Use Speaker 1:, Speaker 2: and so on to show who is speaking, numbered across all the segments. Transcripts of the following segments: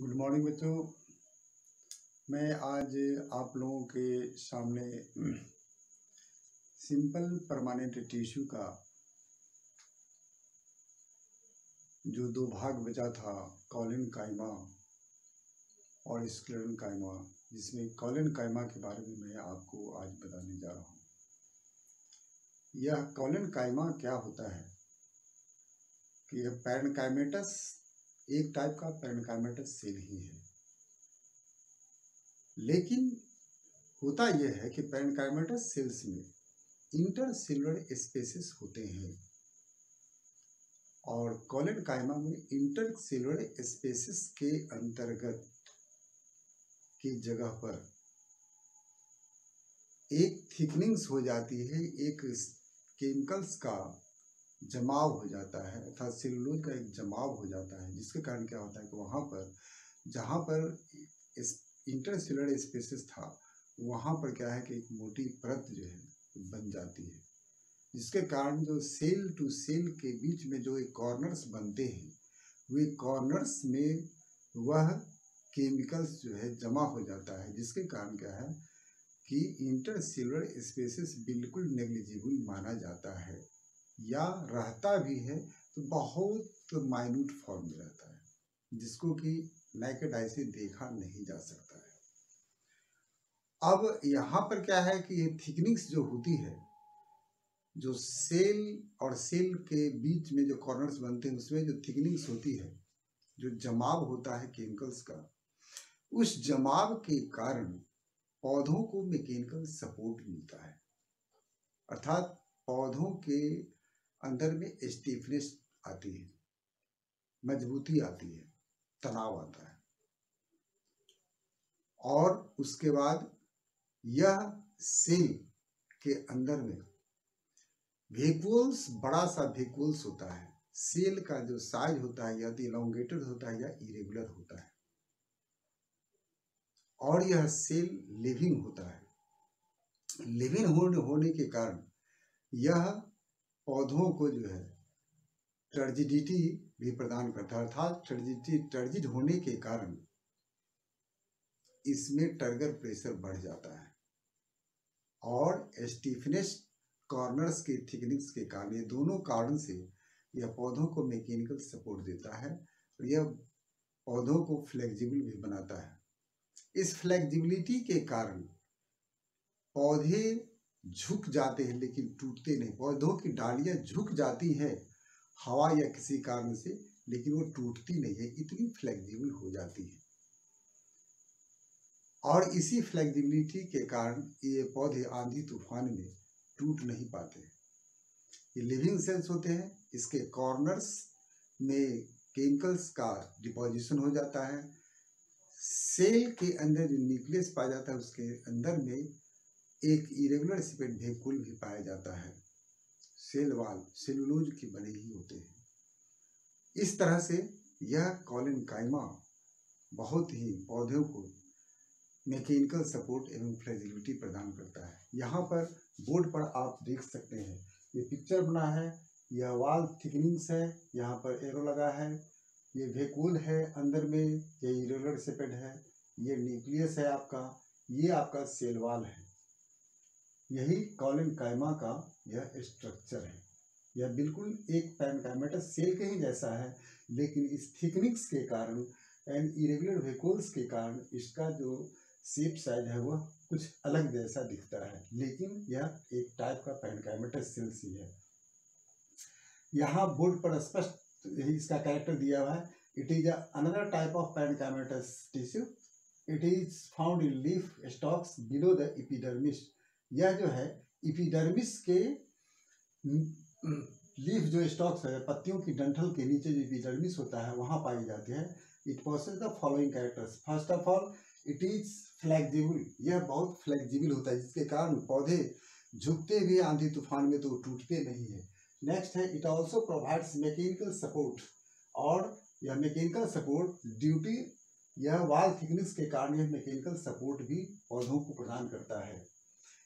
Speaker 1: Good morning बच्चों मैं आज आप लोगों के सामने सिंपल परमानेंट टिश्यू का जो दो भाग बचा था कॉलिन काइमा और स्क्लेरन काइमा, जिसमें कॉलिन काइमा के बारे में मैं आपको आज बताने जा रहा हूँ। यह कॉलिन काइमा क्या होता है? कि यह पैरनकाइमेटस एक टाइप का पेरनकाइमेटस सेल ही है। लेकिन होता यह है कि पेरनकाइमेटस सेल्स में इंटरसेलुलर स्पेसिस होते हैं और कॉलन कायमा में इंटरसेलुलर स्पेसिस के अंतर्गत की जगह पर एक थिकनिंग्स हो जाती है, एक केमिकल्स का जमाव हो जाता है, अर्थात सेलुलोज का एक जमाव हो जाता है, जिसके कारण क्या होता है कि वहाँ पर, जहाँ पर इंटरसेलुलर स्पेसिस था, वहाँ पर क्या है कि एक मोटी परत जो है, बन जाती है। जिसके कारण जो सेल टू सेल के बीच में जो एक कॉर्नर्स बनते हैं, वे कॉर्नर्स में वह केमिकल्स जो है, जमा हो जाता है, जिसके कारण क्या है कि इंटरसेलुलर स्पेसिस बिल्कुल नेग्लिजिबल माना जाता है। या रहता भी है तो बहुत माइन्यूट फॉर्म में रहता है, जिसको कि नेकेड आई से देखा नहीं जा सकता है। अब यहाँ पर क्या है कि ये थिकनिंग्स जो होती है, जो सेल और सेल के बीच में जो कॉर्नर्स बनते हैं, उसमें जो थिकनिंग्स होती है, जो जमाव होता है केमिकल्स का, उस जमाव के कारण पौधों को मैकेनिकल सपोर्ट मिलता है। अर्थात पौधों के अंदर में स्टीफनेस आती है, मजबूती आती है, तनाव आता है। और उसके बाद यह सेल के अंदर में वेकुल्स बड़ा सा वेकुल्स होता है। सेल का जो साइज़ होता है, या तो इलांगेटेड होता है, या इरेगुलर होता है। और यह सेल लिविंग होता है। लिविंग होने के कारण यह पौधों को जो है टर्जिडिटी भी प्रदान करता है, अर्थात टर्जिडिटी टर्जिड होने के कारण इसमें टर्गर प्रेशर बढ़ जाता है और स्टीफनेस कॉर्नर्स के थिकनिंग्स के कारण, ये दोनों कारण से यह पौधों को मैकेनिकल सपोर्ट देता है और यह पौधों को फ्लेक्सिबल भी बनाता है। इस फ्लेक्सिबिलिटी के कारण पौधे झुक जाते हैं, लेकिन टूटते नहीं। पौधों की डालियाँ झुक जाती हैं, हवा या किसी कारण से, लेकिन वो टूटती नहीं है, इतनी फ्लेक्सिबल हो जाती है। और इसी फ्लेक्सिबिलिटी के कारण ये पौधे आंधी तूफ़ान में टूट नहीं पाते ये लिविंग सेल्स होते हैं, इसके कॉर्नर्स में केमिकल्स का डिपोजिशन हो जाता है सेल के अंदर जो न्यूक्लियस पाया जाता है, उसके अंदर में एक इरेगुलर सिपेट भेकुल भी पाया जाता है। सेल वाल सेलुलोज के बने ही होते हैं। इस तरह से यह कॉलिन काइमा बहुत ही पौधों को मैकेनिकल सपोर्ट एवं फ्लेक्सिबिलिटी प्रदान करता है। यहाँ पर बोर्ड पर आप देख सकते हैं। ये पिक्चर बना है, यह वाल थिकनिंग्स है, यहाँ पर एरो लगा है, ये वेकुल है अंदर में, ये इरेगुलर सेपेट है, ये न्यूक्लियस है आपका, ये आपका सेल वाल है। यही कॉलिन कायमा का यह स्ट्रक्चर है। यह बिल्कुल एक पैनकाइमेटस सेल के ही जैसा है, लेकिन इस थिकनिक्स के कारण एंड इरेगुलर वेकोल्स के कारण इसका जो शेप साइज़ है वह कुछ अलग जैसा दिखता है। लेकिन यह एक टाइप का पैनकाइमेटस सेल्स ही है। यहाँ बोर्ड पर स्पष्ट इसका कैरेक्टर दिया हुआ है। It is another type of parenchymatous tissue it is found in leaf stalks below the epidermis यह जो है इपिडर्मिस के लीफ जो स्टॉक्स है, पत्तियों की डंठल के नीचे जो इपिडर्मिस होता है, वहाँ पाई जाती है। It possess the following characters first of all it is flexible यह बहुत फ्लेक्सिबल होता है, जिसके कारण पौधे झुकते भी आंधी तूफ़ान में तो टूटते नहीं है। नेक्स्ट है it also provides mechanical support और यह मैकेनिकल सपोर्ट ड्यूटी यह वाल थिकनेस के कारण यह मैकेनिकल सपोर्ट भी पौधों को प्रदान करता है।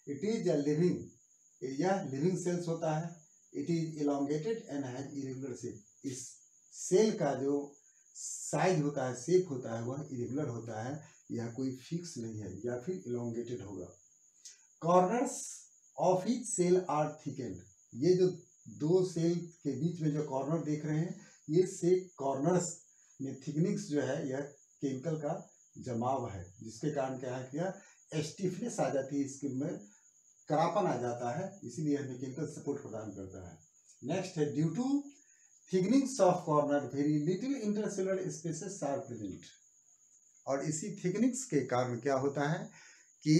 Speaker 1: इट इज़ अ लिविंग यह लिविंग सेल्स होता है। It is elongated and has irregular cell इस सेल का जो साइज़ होता है शेप होता है, वह इरेगुलर होता है यह कोई फिक्स नहीं है, या फिर इलोंगेटेड होगा। Corners of each cell are thickened ये जो दो सेल के बीच में जो कॉर्नर देख रहे हैं, ये से कॉर्नर्स में थिकनिंग्स जो है, यह केमिकल का जमाव है, जिसके कारण क्या है क्या स्टिफनेस आ जाती है इसके में करापन आ जाता है, इसीलिए हमें केमिकल सपोर्ट प्रदान करता है। नेक्स्ट है due to thickenings of corner very little intercellular spaces are present और इसी थिकनिंग्स के कारण क्या होता है कि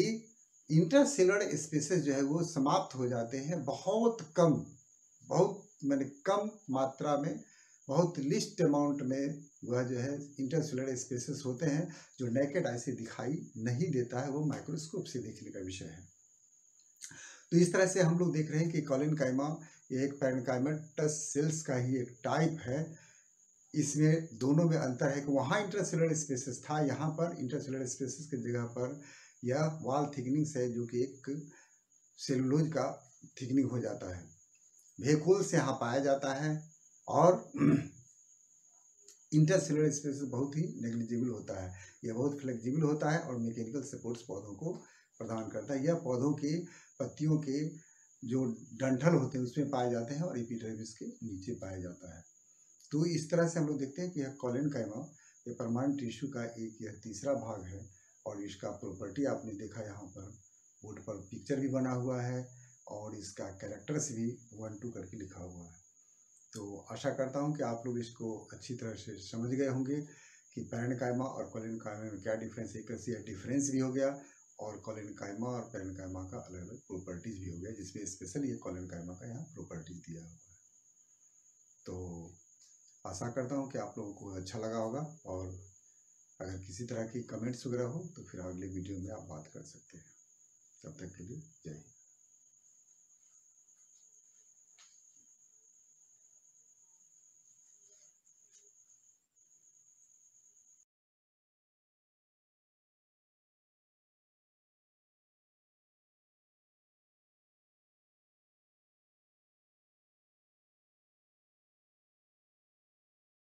Speaker 1: इंटरसेलर स्पेसेस जो है वो समाप्त हो जाते हैं बहुत कम, बहुत मैंने कम मात्रा में, बहुत लिस्ट अमाउंट में वह जो है इंटरसेलर स्पेसेस होते हैं जो नेकेड आई से दिखाई नहीं देता है, वो माइक्रोस्कोप से देखने का विषय है। तो इस तरह से हम लोग देख रहे हैं कि कॉलिन काइमा एक पैरनकाइमेटस सेल्स का ही एक टाइप है। इसमें दोनों में अंतर है कि वहाँ इंटरसेलर स्पेसिस था, यहाँ पर इंटरसेलर स्पेसिस की जगह पर यह वाल थिकनिंग्स है जो कि एक सेलुलोज का थिकनिंग हो जाता है। भेकोल से यहाँ पाया जाता है और इंटरसेलुलर स्पेसिस बहुत ही नेग्लिजिबल होता है। यह बहुत फ्लेक्सिबल होता है और मैकेनिकल सपोर्ट्स पौधों को प्रदान करता है। यह पौधों के पत्तियों के जो डंठल होते हैं, उसमें पाए जाते हैं और एपिडर्मिस के नीचे पाया जाता है। तो इस तरह से हम लोग देखते हैं कि यह कॉलिन कैमा ये परमानेंट टिश्यू का एक यह तीसरा भाग है और इसका प्रॉपर्टी आपने देखा यहाँ पर। बोर्ड पर पिक्चर भी बना हुआ है और इसका कैरेक्टर्स भी वन टू करके लिखा हुआ है। तो आशा करता हूँ कि आप लोग इसको अच्छी तरह से समझ गए होंगे कि पैरन कायमा और कॉलिन कायमा में क्या डिफरेंस एक तरह डिफरेंस भी हो गया और कॉलिन कायमा और पेन कायमा का अलग अलग प्रॉपर्टीज़ भी हो गया, जिसमें स्पेशल ये कॉलिन कायमा का यहाँ प्रॉपर्टीज़ दिया हुआ है। तो आशा करता हूँ कि आप लोगों को अच्छा लगा होगा और अगर किसी तरह की कमेंट्स वगैरह हो तो फिर अगले वीडियो में आप बात कर सकते हैं। तब तक के लिए जय हिंद।